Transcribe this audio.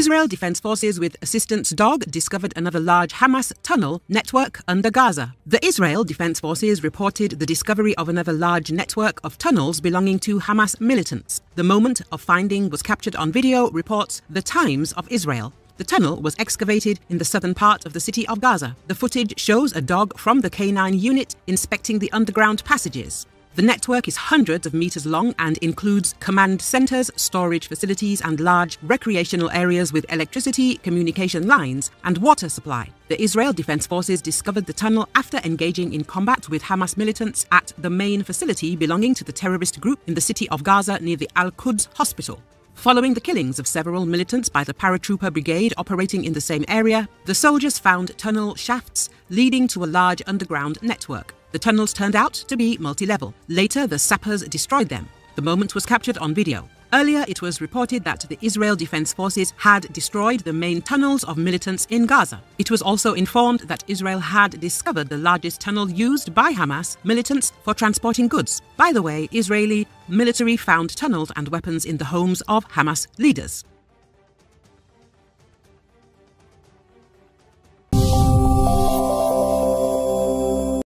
Israel Defense Forces with assistance dog discovered another large Hamas tunnel network under Gaza. The Israel Defense Forces reported the discovery of another large network of tunnels belonging to Hamas militants. The moment of finding was captured on video, reports The Times of Israel. The tunnel was excavated in the southern part of the city of Gaza. The footage shows a dog from the K9 unit inspecting the underground passages. The network is hundreds of meters long and includes command centers, storage facilities, and large recreational areas with electricity, communication lines, and water supply. The Israel Defense Forces discovered the tunnel after engaging in combat with Hamas militants at the main facility belonging to the terrorist group in the city of Gaza near the Al Quds hospital. Following the killings of several militants by the paratrooper brigade operating in the same area, the soldiers found tunnel shafts leading to a large underground network. The tunnels turned out to be multi-level. Later, the sappers destroyed them. The moment was captured on video. Earlier, it was reported that the Israel Defense Forces had destroyed the main tunnels of militants in Gaza. It was also informed that Israel had discovered the largest tunnel used by Hamas militants for transporting goods. By the way, Israeli military found tunnels and weapons in the homes of Hamas leaders.